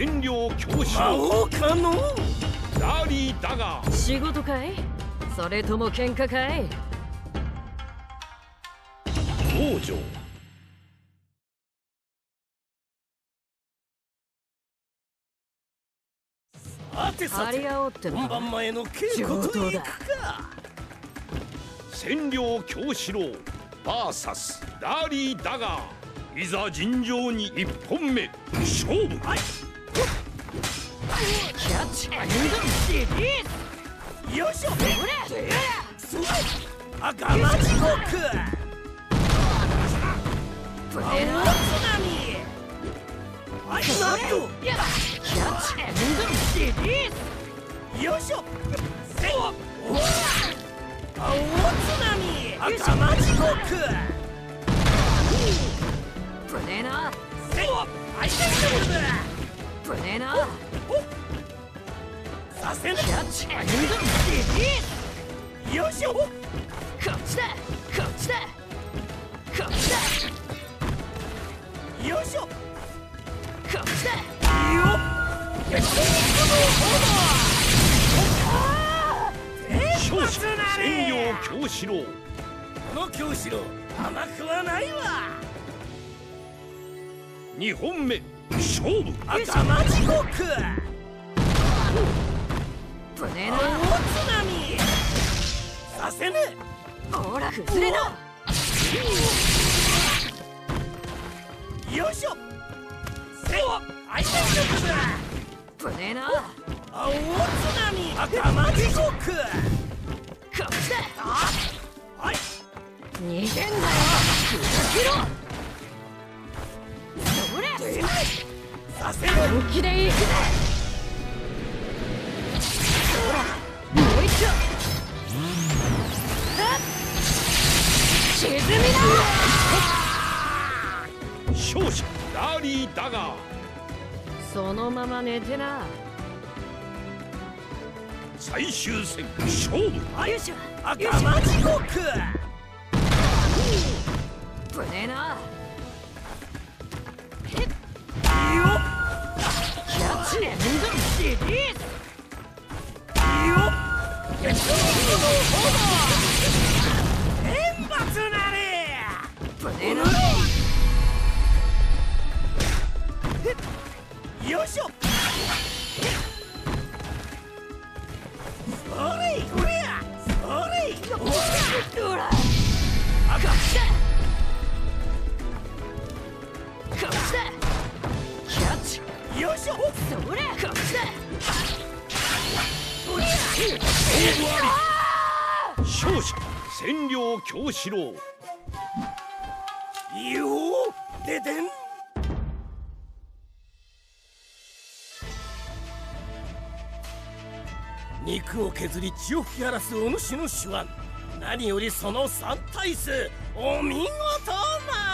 占領教師魔王かの？ラリーだが。仕事かい？それとも喧嘩かい？王女。さてさて張り合おうっての本か番前の稽古といくか。郎 VS ラリーだがいざ尋常に一本目。勝負。はいキャッチアンドリリーよいしょスそれあがま地獄プレ大ーナー津波はいなんとキャッチアンドリリースよいしょせっお青津波あがま地獄せなキャッチアンドリリーよいしょこっちだこっちだこっちだよいしょこっちだいいよ勝者占領京四郎この京四郎甘くはないわ二本目勝負。あがま地獄プレー。青ナ津波させねーほら崩れなよいしょ。せっはい大丈夫だプレーナー青津波あがま地獄こっちだ。はい。逃げんなよ。ふざけろ。それ。させね本気で行くぜ沈みな勝者ラリーだ。がそのまま寝てな。最終戦勝負。よいしょあがま地獄よいしょそれこれやそれほらあ。こっちだこっちだキャッチよいしょそれこっちだ勝者占領京四郎よ出てん肉を削り血を吹き荒らすお主の手腕。何よりその三体数。お見事な！